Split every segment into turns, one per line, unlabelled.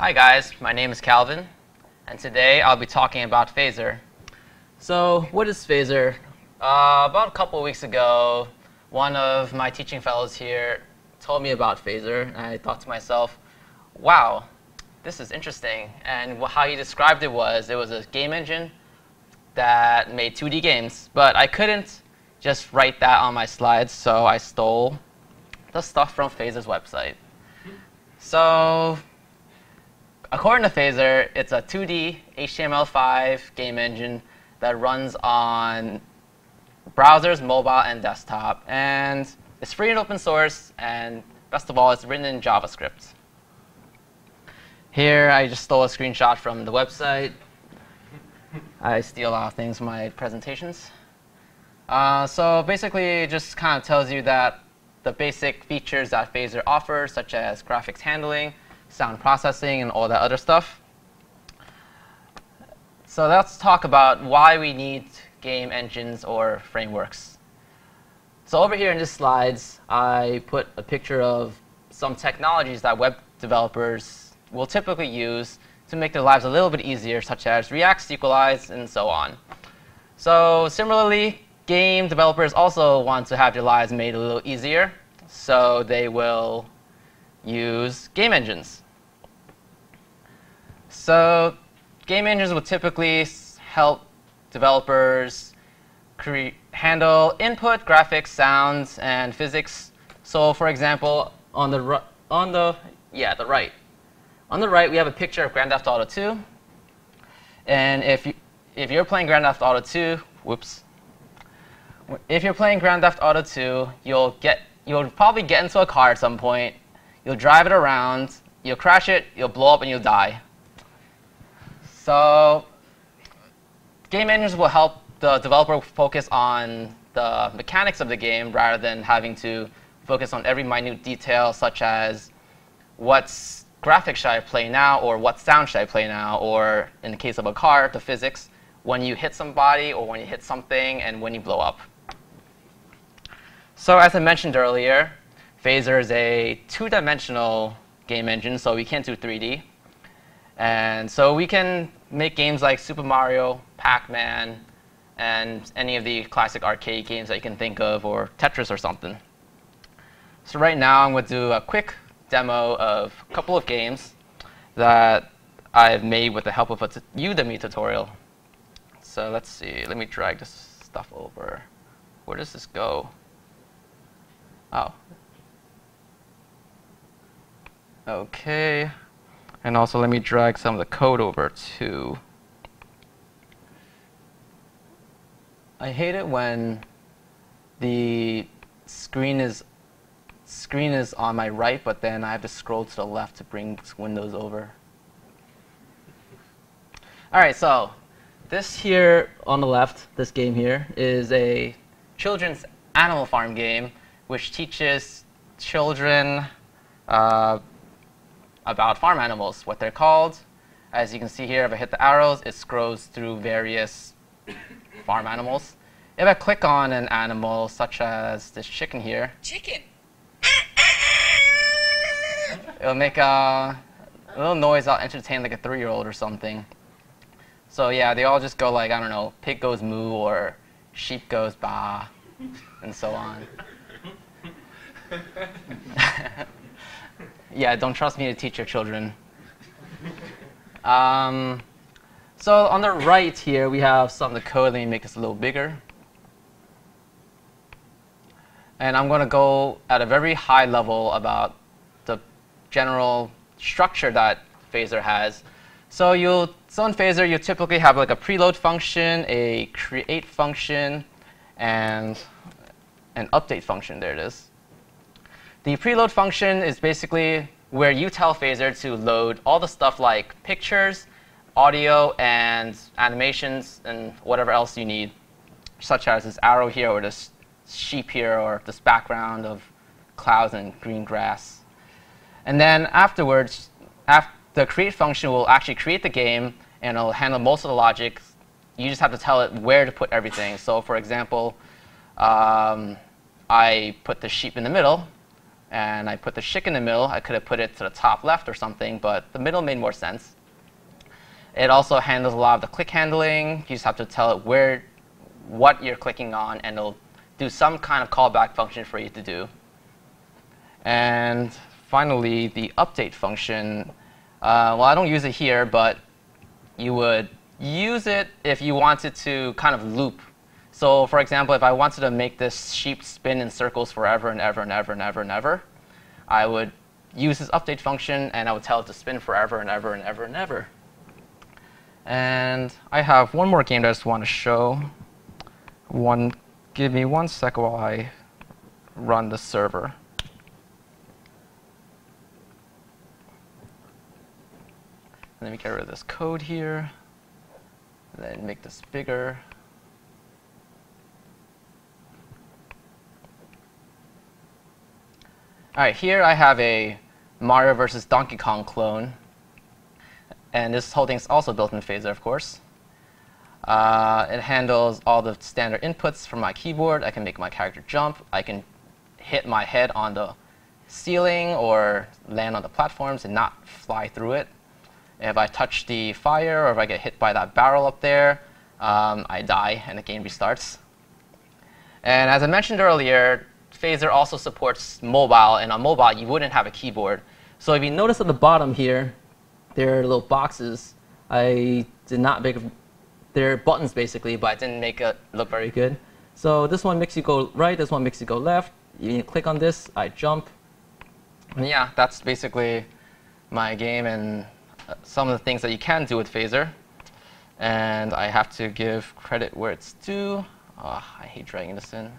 Hi guys, my name is Calvin, and today I'll be talking about Phaser. So, what is Phaser? Uh, about a couple weeks ago, one of my teaching fellows here told me about Phaser, and I thought to myself, wow, this is interesting. And how he described it was, it was a game engine that made 2D games, but I couldn't just write that on my slides, so I stole the stuff from Phaser's website. So according to Phaser, it's a 2D HTML5 game engine that runs on browsers, mobile, and desktop. And it's free and open source, and best of all, it's written in JavaScript. Here, I just stole a screenshot from the website. I steal a lot of things from my presentations. Uh, so basically, it just kind of tells you that the basic features that Phaser offers, such as graphics handling, sound processing, and all that other stuff. So let's talk about why we need game engines or frameworks. So over here in these slides, I put a picture of some technologies that web developers will typically use to make their lives a little bit easier, such as React, Sequelize, and so on. So similarly, game developers also want to have their lives made a little easier, so they will use game engines. So game engines will typically help developers handle input, graphics, sounds, and physics. So for example, on the on the yeah the right, on the right we have a picture of Grand Theft Auto 2. And if you if you're playing Grand Theft Auto 2, whoops. If you're playing Grand Theft Auto 2, you'll get you'll probably get into a car at some point. You'll drive it around. You'll crash it. You'll blow up and you'll die. So game engines will help the developer focus on the mechanics of the game rather than having to focus on every minute detail such as what graphics should I play now or what sound should I play now or in the case of a car, the physics, when you hit somebody or when you hit something and when you blow up. So as I mentioned earlier, Phaser is a two-dimensional game engine, so we can't do 3D. And so we can make games like Super Mario, Pac-Man, and any of the classic arcade games that you can think of, or Tetris or something. So right now I'm going to do a quick demo of a couple of games that I've made with the help of a Udemy tutorial. So let's see, let me drag this stuff over. Where does this go? Oh. Okay. And also let me drag some of the code over too. I hate it when the screen is screen is on my right, but then I have to scroll to the left to bring windows over. All right, so this here on the left, this game here, is a children's Animal Farm game, which teaches children uh, about farm animals, what they're called. As you can see here, if I hit the arrows, it scrolls through various farm animals. If I click on an animal, such as this chicken here,
chicken.
it'll make a, a little noise that'll entertain like a three-year-old or something. So yeah, they all just go like, I don't know, pig goes moo or sheep goes ba, and so on. yeah, don't trust me to teach your children. Um, so on the right here, we have some of the code. Let me make this a little bigger. And I'm going to go at a very high level about the general structure that Phaser has. So you'll, so in Phaser, you typically have like a preload function, a create function, and an update function. There it is. The preload function is basically where you tell Phaser to load all the stuff like pictures, audio, and animations, and whatever else you need, such as this arrow here, or this sheep here, or this background of clouds and green grass. And then afterwards, after the create function will actually create the game, and it'll handle most of the logic. You just have to tell it where to put everything. So for example, um, I put the sheep in the middle, and I put the chick in the middle, I could have put it to the top left or something, but the middle made more sense. It also handles a lot of the click handling. You just have to tell it where, what you're clicking on, and it'll do some kind of callback function for you to do. And finally, the update function. Uh, well, I don't use it here, but you would use it if you wanted to kind of loop. So for example, if I wanted to make this sheep spin in circles forever and ever and ever and ever and ever, I would use this update function, and I would tell it to spin forever and ever and ever and ever. And I have one more game that I just want to show. One, give me one second while I run the server. Let me get rid of this code here. Then make this bigger. All right, here I have a Mario versus Donkey Kong clone. And this whole thing is also built in Phaser, of course. Uh, it handles all the standard inputs from my keyboard. I can make my character jump. I can hit my head on the ceiling or land on the platforms and not fly through it. If I touch the fire or if I get hit by that barrel up there, um, I die and the game restarts. And as I mentioned earlier, Phaser also supports mobile, and on mobile you wouldn't have a keyboard. So if you notice at the bottom here, there are little boxes. I did not make, they're buttons basically, but I didn't make it look very good. So this one makes you go right, this one makes you go left. You click on this, I jump. And yeah, that's basically my game and uh, some of the things that you can do with Phaser. And I have to give credit where it's due. Oh, I hate dragging this in.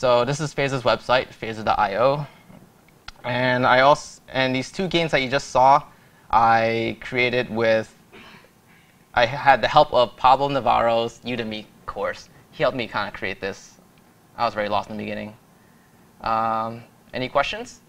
So this is Phaser's website, Phaser.io. And I also and these two games that you just saw, I created with I had the help of Pablo Navarro's Udemy course. He helped me kind of create this. I was very lost in the beginning. Um, any questions?